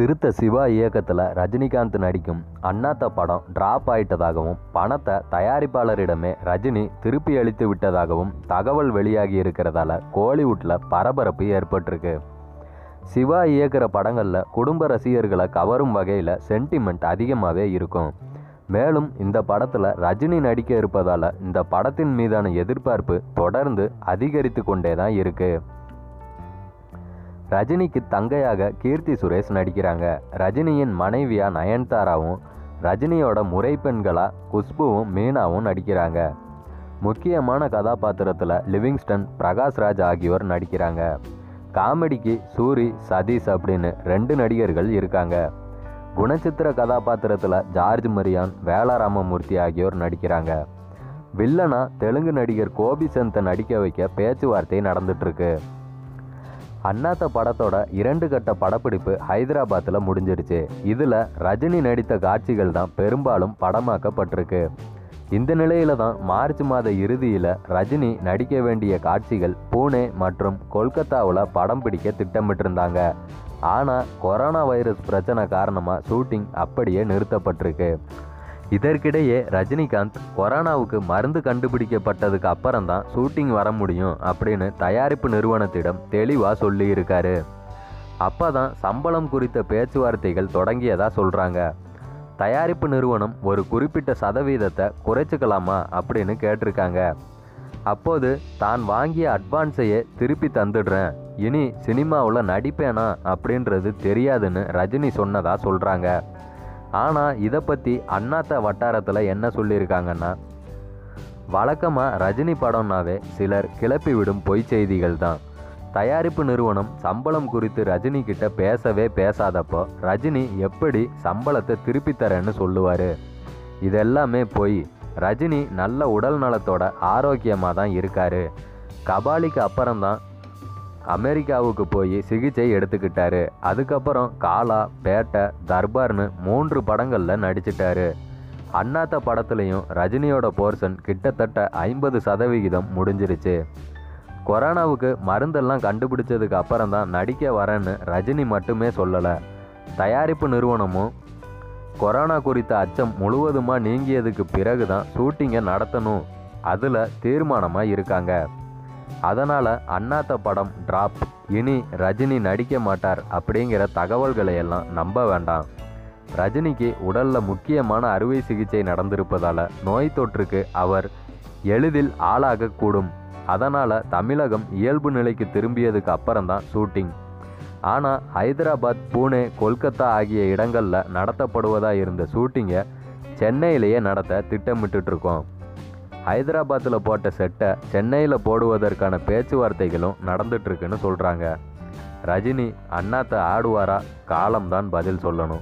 சிறுத்தை சிவா இயக்கத்தில் ரஜினிகாந்த் நடிக்கும் அண்ணாத்த படம் டிராப் ஆயிட்டதாகவும் பணத்தை தயாரிப்பாளரிடமே ரஜினி திருப்பி அளித்து விட்டதாகவும் தகவல் வெளியாகி இருக்கிறதால கோலிவுட்டில் பரபரப்பு ஏற்பட்டிருக்கு. சிவா இயக்கிற படங்களில் குடும்ப ரசிகர்களை கவரும் வகையில் சென்டிமெண்ட் அதிகமாகவே இருக்கும். மேலும் இந்த படத்தில் ரஜினி நடிக்க இருப்பதால் இந்த படத்தின் மீதான எதிர்பார்ப்பு தொடர்ந்து அதிகரித்து கொண்டே தான் இருக்குது ரஜினிக்கு தங்கையாக கீர்த்தி சுரேஷ் நடிக்கிறாங்க. ரஜினியின் மனைவியா நயன்தாராவும் ரஜினியோட முறை பெண்களாக குஷ்புவும் மீனாவும் நடிக்கிறாங்க. முக்கியமான கதாபாத்திரத்தில் லிவிங்ஸ்டன் பிரகாஷ்ராஜ் ஆகியோர் நடிக்கிறாங்க. காமெடிக்கு சூரி சதீஷ் அப்படின்னு ரெண்டு நடிகர்கள் இருக்காங்க. குணச்சித்திர கதாபாத்திரத்தில் ஜார்ஜ் மரியான் வேளாராமமூர்த்தி ஆகியோர் நடிக்கிறாங்க. வில்லனா தெலுங்கு நடிகர் கோபி சந்தை நடிக்க வைக்க பேச்சுவார்த்தை நடந்துட்டுருக்கு இருக்கு. அண்ணாத்த படத்தோட இரண்டு கட்ட படப்பிடிப்பு ஹைதராபாத்தில் முடிஞ்சிருச்சு. இதில் ரஜினி நடித்த காட்சிகள் தான் பெரும்பாலும் படமாக்கப்பட்டிருக்கு. இந்த நிலையில தான் மார்ச் மாத இறுதியில் ரஜினி நடிக்க வேண்டிய காட்சிகள் பூனே மற்றும் கொல்கத்தாவில் படம் பிடிக்க திட்டமிட்டிருந்தாங்க. ஆனால் கொரோனா வைரஸ் பிரச்சனை காரணமாக ஷூட்டிங் அப்படியே நிறுத்தப்பட்டிருக்கு. இதற்கிடையே ரஜினிகாந்த் கொரோனாவுக்கு மருந்து கண்டுபிடிக்கப்பட்டதுக்கு அப்புறம் தான் ஷூட்டிங் வர முடியும் அப்படின்னு தயாரிப்பு நிறுவனத்திடம் தெளிவாக சொல்லியிருக்காரு. அப்போ தான் சம்பளம் குறித்த பேச்சுவார்த்தைகள் தொடங்கியதா சொல்கிறாங்க தயாரிப்பு நிறுவனம் ஒரு குறிப்பிட்ட சதவீதத்தை குறைச்சிக்கலாமா அப்படின்னு கேட்டிருக்காங்க. அப்போது தான் வாங்கிய அட்வான்ஸையே திருப்பி தந்துடுறேன். இனி சினிமாவில் நடிப்பேனா அப்படின்றது தெரியாதுன்னு ரஜினி சொன்னதாக சொல்கிறாங்க ஆனால் இதை பற்றி அண்ணாத்த வட்டாரத்தில் என்ன சொல்லியிருக்காங்கன்னா வழக்கமாக ரஜினி படம்னாவே சிலர் கிளப்பி விடும் பொய் செய்திகள் தான். தயாரிப்பு நிறுவனம் சம்பளம் குறித்து ரஜினி கிட்ட பேசவே பேசாதப்போ ரஜினி எப்படி சம்பளத்தை திருப்பி தரேன்னு சொல்லுவார். இதெல்லாமே பொய் ரஜினி நல்ல உடல் நலத்தோட ஆரோக்கியமாக தான் இருக்காரு. கபாலிக்கு அப்புறம்தான் அமெரிக்காவுக்கு போய் சிகிச்சை எடுத்துக்கிட்டாரு. அதுக்கப்புறம் காலா பேட்டை தர்பார்னு மூன்று படங்களில் நடிச்சிட்டாரு. அண்ணாத்த படத்துலையும் ரஜினியோட போர்ஷன் கிட்டத்தட்ட ஐம்பது சதவிகிதம் முடிஞ்சிருச்சு. கொரோனாவுக்கு மருந்தெல்லாம் கண்டுபிடிச்சதுக்கு அப்புறம் தான் நடிக்க வரேன்னு ரஜினி மட்டுமே சொல்லலை. தயாரிப்பு நிறுவனமும் கொரோனா குறித்த அச்சம் முழுவதுமாக நீங்கியதுக்கு பிறகு தான் ஷூட்டிங்கை நடத்தணும். அதில் தீர்மானமாக இருக்காங்க. அதனால் அண்ணாத்த படம் ட்ராப் இனி ரஜினி நடிக்க மாட்டார் அப்படிங்கிற தகவல்களை எல்லாம் நம்ப வேண்டாம். ரஜினிக்கு உடலில் முக்கியமான அறுவை சிகிச்சை நடந்திருப்பதால் நோய் தொற்றுக்கு அவர் எளிதில் ஆளாகக்கூடும் அதனால் தமிழகம் இயல்பு நிலைக்கு திரும்பியதுக்கு அப்புறம்தான் ஷூட்டிங் ஆனால் ஹைதராபாத் பூனே கொல்கத்தா ஆகிய இடங்களில் நடத்தப்படுவதாக இருந்த ஷூட்டிங்கை சென்னையிலேயே நடத்த திட்டமிட்டுருக்கோம் இருக்கோம். ஹைதராபாத்தில் போட்ட செட்டை சென்னையில் போடுவதற்கான பேச்சுவார்த்தைகளும் நடந்துட்டுருக்குன்னு சொல்கிறாங்க ரஜினி அண்ணாத்த ஆடுவாரா? காலம்தான் பதில் சொல்லணும்.